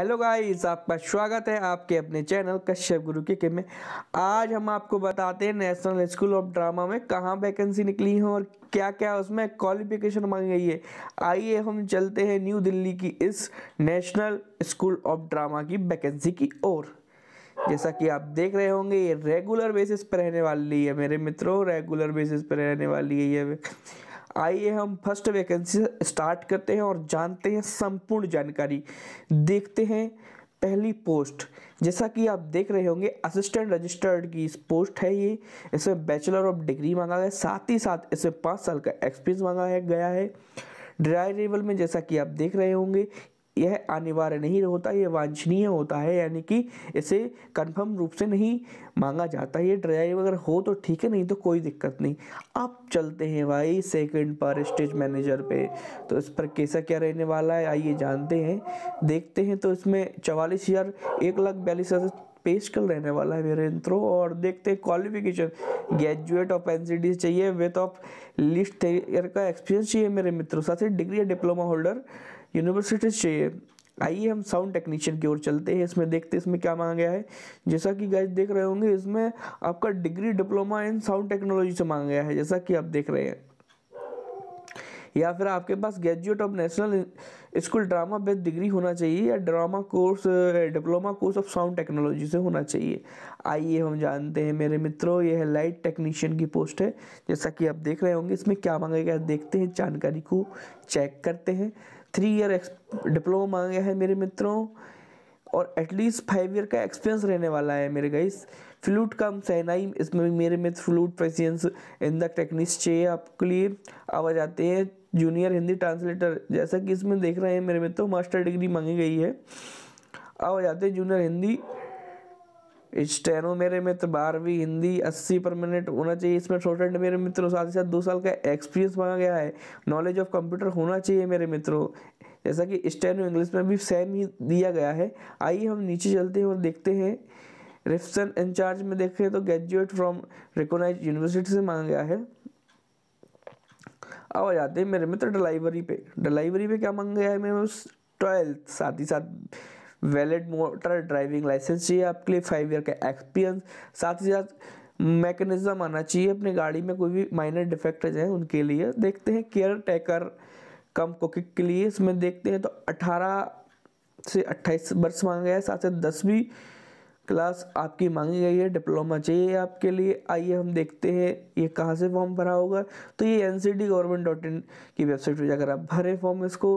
Hello guys, आपका स्वागत है आपके अपने चैनल कश्यप गुरु के में आज हम आपको बताते हैं नेशनल स्कूल ऑफ़ ड्रामा में कहाँ वैकेंसी निकली है और क्या क्या उसमें क्वालिफिकेशन मांगी गई है। आइए हम चलते हैं न्यू दिल्ली की इस नेशनल स्कूल ऑफ़ ड्रामा की वैकेंसी की ओर। जैसा कि आप देख रहे होंगे, ये रेगुलर बेसिस पर रहने वाली है मेरे मित्रों रेगुलर बेसिस पर रहने वाली है ये। आइए हम फ़र्स्ट वैकेंसी स्टार्ट करते हैं और जानते हैं संपूर्ण जानकारी। देखते हैं पहली पोस्ट। जैसा कि आप देख रहे होंगे असिस्टेंट रजिस्टर्ड की इस पोस्ट है ये। इसमें बैचलर ऑफ़ डिग्री मांगा गया साथ ही साथ इसमें पाँच साल का एक्सपीरियंस मांगा गया है। ड्राई लेवल में जैसा कि आप देख रहे होंगे यह अनिवार्य नहीं होता, यह वांछनीय होता है, यानी कि इसे कन्फर्म रूप से नहीं मांगा जाता। ये ड्राइव अगर हो तो ठीक है, नहीं तो कोई दिक्कत नहीं। अब चलते हैं भाई सेकंड पर स्टेज मैनेजर पे। तो इस पर कैसा क्या रहने वाला है, आइए जानते हैं। देखते हैं तो इसमें चवालीस हज़ार एक लाख बयालीस हज़ार पेश कल रहने वाला है मेरे इंत्रो और देखते हैं क्वालिफिकेशन ग्रेजुएट ऑफ़ एनसीडी चाहिए विथ ऑफ़ लिस्ट ईयर का एक्सपीरियंस चाहिए मेरे मित्रों। साथ ही डिग्री या डिप्लोमा होल्डर यूनिवर्सिटीज चाहिए। आइए हम साउंड टेक्नीशियन की ओर चलते हैं। इसमें देखते हैं, इसमें क्या मांगा गया है। जैसा कि गाइस देख रहे होंगे, इसमें आपका degree diploma in sound technology से मांगा गया है। जैसा कि आप देख रहे हैं। या फिर आपके पास graduate of National School drama based degree होना चाहिए या drama course diploma course of sound technology से होना चाहिए। आइए हम जानते हैं मेरे मित्रों, यह है लाइट टेक्नीशियन की पोस्ट है। जैसा कि आप देख रहे होंगे, इसमें क्या मांगा गया देखते हैं, जानकारी को चेक करते हैं। थ्री ईयर डिप्लोमा मांगा गया है मेरे मित्रों, और एटलीस्ट फाइव ईयर का एक्सपीरियंस रहने वाला है मेरे गाइस फ्लूट कम सहनाई, इसमें मेरे मित्र flute presence in the techniques चाहिए आपके लिए। आवाज़ आते हैं जूनियर हिंदी ट्रांसलेटर जैसा कि इसमें देख रहे हैं, मेरे मित्रों मास्टर डिग्री मांगी गई है। आते हैं जूनियर हिंदी स्टेनो मेरे मित्र बारहवीं हिंदी अस्सी पर मिनट होना चाहिए। इसमें स्टूडेंट मेरे मित्रों, साथ ही साथ दो साल का एक्सपीरियंस मांगा गया है। नॉलेज ऑफ़ कंप्यूटर होना चाहिए मेरे मित्रों। जैसा कि स्टेनो इंग्लिश में भी सेम ही दिया गया है। आइए हम नीचे चलते हैं और देखते हैं। रिफ्सन इंचार्ज में देखें तो ग्रेजुएट फ्रॉम रिकोनाइज यूनिवर्सिटी से मांगा गया है। अब आ जाते हैं मेरे मित्र डिलीवरी पे डिलीवरी पे क्या मांगा है? मेरे ट्वेल्थ साथ ही साथ वैलिड मोटर ड्राइविंग लाइसेंस चाहिए आपके लिए फाइव ईयर का एक्सपीरियंस साथ ही साथ मैकेनिज्म आना चाहिए अपनी गाड़ी में, कोई भी माइनर डिफेक्ट है उनके लिए। देखते हैं केयर टेकर कम कुकिंग के लिए, इसमें देखते हैं तो 18 से 28 वर्ष मांगा गया है साथ ही दसवीं क्लास आपकी मांगी गई है, डिप्लोमा चाहिए आपके लिए। आइए हम देखते हैं ये कहाँ से फॉर्म भरा होगा। तो ये N C D government dot in की वेबसाइट पर जाकर आप भरे फॉर्म इसको।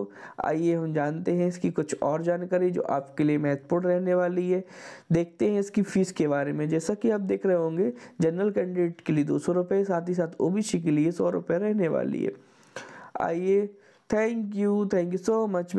आइए हम जानते हैं इसकी कुछ और जानकारी जो आपके लिए महत्वपूर्ण रहने वाली है। देखते हैं इसकी फ़ीस के बारे में। जैसा कि आप देख रहे होंगे, जनरल कैंडिडेट के लिए दो सौ रुपये साथ ही साथ ओ बी सी के लिए सौ रुपये रहने वाली है। आइए, thank you thank you so much.